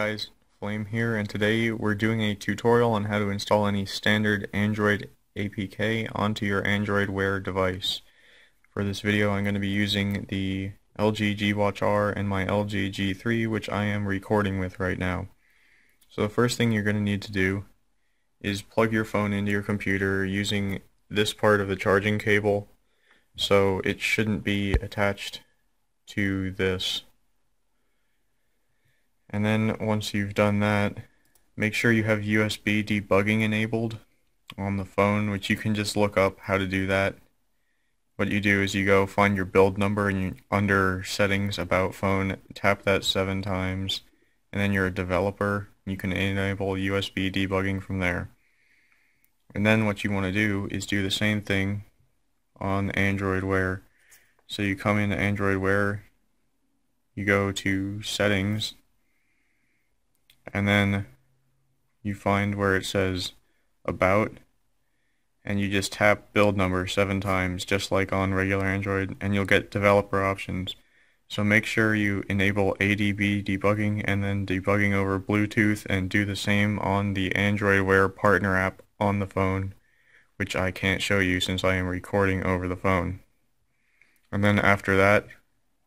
guys, Flame here, and today we're doing a tutorial on how to install any standard Android APK onto your Android Wear device. For this video I'm going to be using the LG G Watch R and my LG G3 which I am recording with right now. So the first thing you're going to need to do is plug your phone into your computer using this part of the charging cable so it shouldn't be attached to this and then once you've done that, make sure you have USB debugging enabled on the phone, which you can just look up how to do that. What you do is you go find your build number and you, under settings about phone, tap that seven times, and then you're a developer. You can enable USB debugging from there. And then what you want to do is do the same thing on Android Wear. So you come into Android Wear, you go to settings, and then you find where it says about and you just tap build number seven times just like on regular Android and you'll get developer options. So make sure you enable ADB debugging and then debugging over Bluetooth and do the same on the Android Wear partner app on the phone which I can't show you since I am recording over the phone. And then after that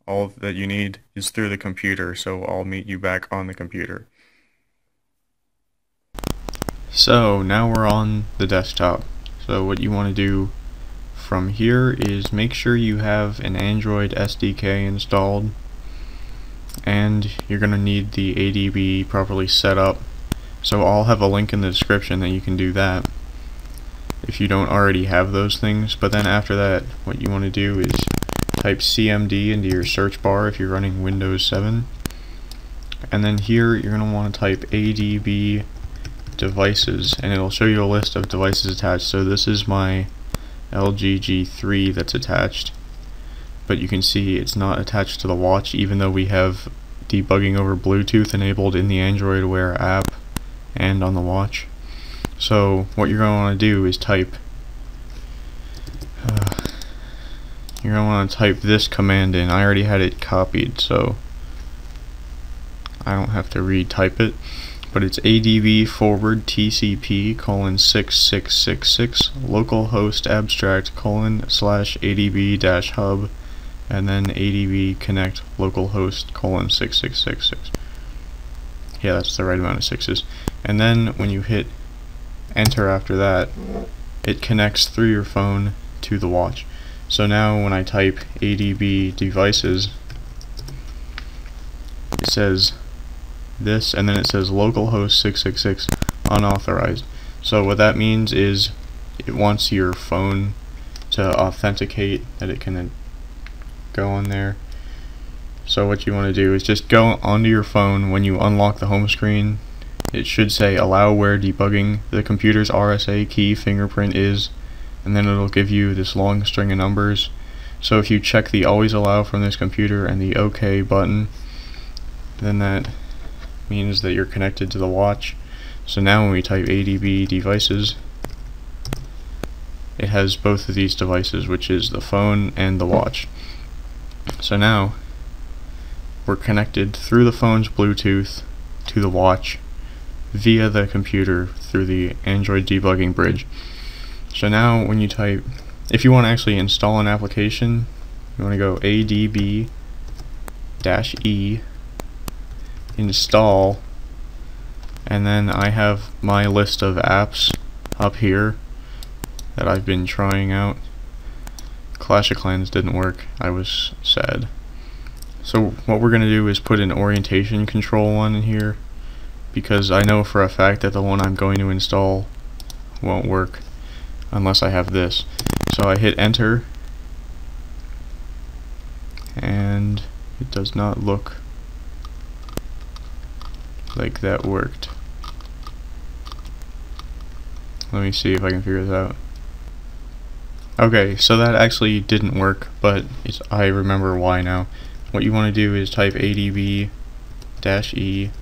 all that you need is through the computer so I'll meet you back on the computer. So now we're on the desktop. So what you want to do from here is make sure you have an Android SDK installed and you're going to need the ADB properly set up. So I'll have a link in the description that you can do that if you don't already have those things. But then after that, what you want to do is type CMD into your search bar if you're running Windows 7. And then here you're going to want to type ADB devices and it'll show you a list of devices attached. So this is my LG G3 that's attached but you can see it's not attached to the watch even though we have debugging over Bluetooth enabled in the Android Wear app and on the watch. So what you're going to want to do is type uh, you're going to want to type this command in. I already had it copied so I don't have to retype it but it's adb forward tcp colon 6666 localhost abstract colon slash adb dash hub and then adb connect localhost colon 6666 yeah that's the right amount of sixes. And then when you hit enter after that it connects through your phone to the watch. So now when I type adb devices it says this and then it says localhost 666 unauthorized. So what that means is it wants your phone to authenticate that it can go on there. So what you want to do is just go onto your phone. When you unlock the home screen it should say allow wear debugging. The computer's RSA key fingerprint is and then it'll give you this long string of numbers. So if you check the always allow from this computer and the OK button then that means that you're connected to the watch. So now when we type ADB devices, it has both of these devices, which is the phone and the watch. So now we're connected through the phone's Bluetooth to the watch via the computer through the Android debugging bridge. So now when you type, if you want to actually install an application, you want to go adb-e install. And then I have my list of apps up here that I've been trying out. Clash of Clans didn't work. I was sad. So what we're gonna do is put an orientation control one in here because I know for a fact that the one I'm going to install won't work unless I have this. So I hit enter and it does not look like that worked. Let me see if I can figure this out. Okay, so that actually didn't work, but I remember why now. What you want to do is type adb-e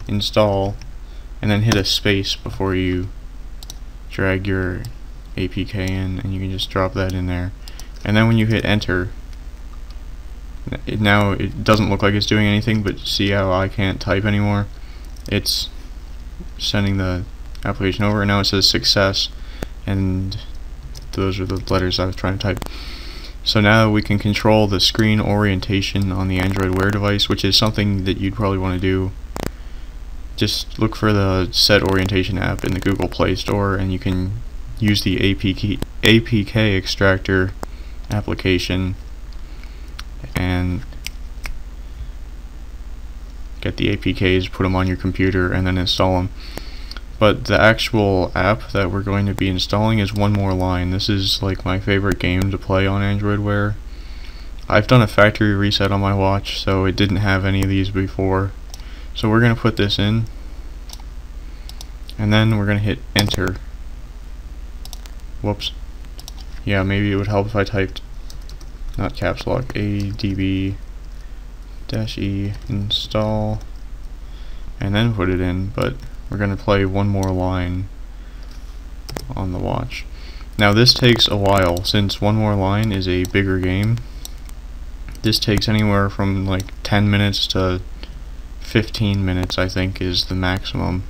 install and then hit a space before you drag your APK in and you can just drop that in there. And then when you hit enter, it now it doesn't look like it's doing anything, but see how I can't type anymore? It's sending the application over and now it says success and those are the letters I was trying to type. So now we can control the screen orientation on the Android Wear device, which is something that you'd probably want to do. Just look for the Set Orientation app in the Google Play Store, and you can use the APK, APK extractor application and get the APKs, put them on your computer, and then install them. But the actual app that we're going to be installing is One More Line. This is like my favorite game to play on Android Wear. I've done a factory reset on my watch, so it didn't have any of these before. So we're going to put this in, and then we're going to hit enter. Whoops. Yeah, maybe it would help if I typed, not caps lock, adb dash e install, and then put it in, but we're going to play one more line on the watch. Now this takes a while, since one more line is a bigger game. This takes anywhere from like 10 minutes to 15 minutes I think is the maximum.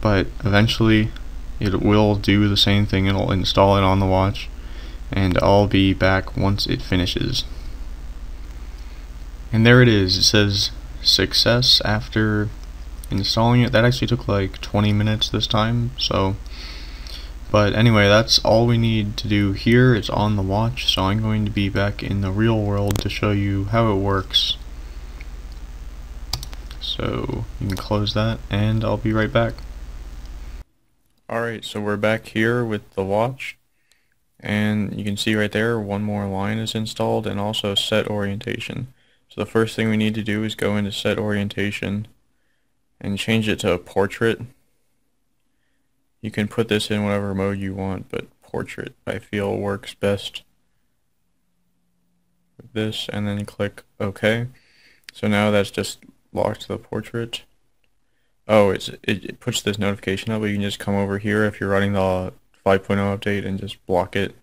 But eventually it will do the same thing, it'll install it on the watch and I'll be back once it finishes. And there it is, it says success after installing it. That actually took like 20 minutes this time, so... But anyway, that's all we need to do here. It's on the watch, so I'm going to be back in the real world to show you how it works. So, you can close that, and I'll be right back. Alright, so we're back here with the watch. And you can see right there, one more line is installed, and also set orientation. So the first thing we need to do is go into set orientation and change it to a portrait. You can put this in whatever mode you want, but portrait I feel works best with this and then click OK. So now that's just locked to the portrait. Oh, it's it, it puts this notification up, but you can just come over here if you're running the 5.0 update and just block it.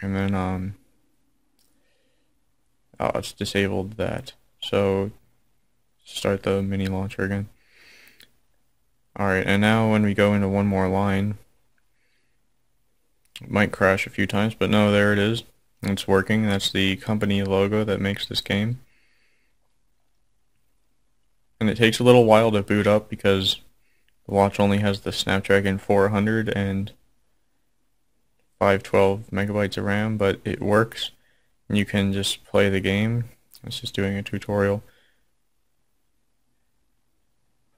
And then um oh, it's disabled that. So start the mini launcher again. Alright, and now when we go into one more line, it might crash a few times, but no, there it is. It's working. That's the company logo that makes this game. And it takes a little while to boot up because the watch only has the Snapdragon 400 and 512 megabytes of RAM, but it works. You can just play the game. It's just doing a tutorial.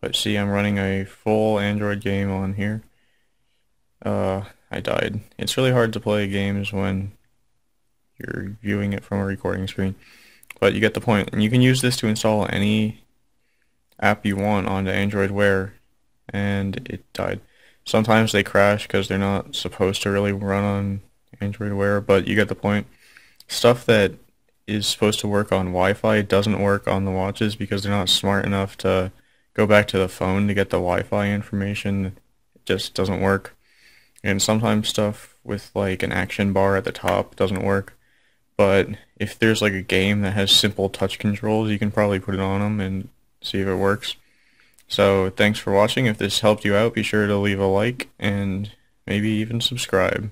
But see, I'm running a full Android game on here. Uh, I died. It's really hard to play games when you're viewing it from a recording screen. But you get the point. And you can use this to install any app you want onto Android Wear. And it died. Sometimes they crash because they're not supposed to really run on Android Wear, but you get the point. Stuff that is supposed to work on Wi-Fi doesn't work on the watches because they're not smart enough to go back to the phone to get the Wi-Fi information. It just doesn't work. And sometimes stuff with like an action bar at the top doesn't work. But if there's like a game that has simple touch controls, you can probably put it on them and see if it works. So thanks for watching. If this helped you out, be sure to leave a like and maybe even subscribe.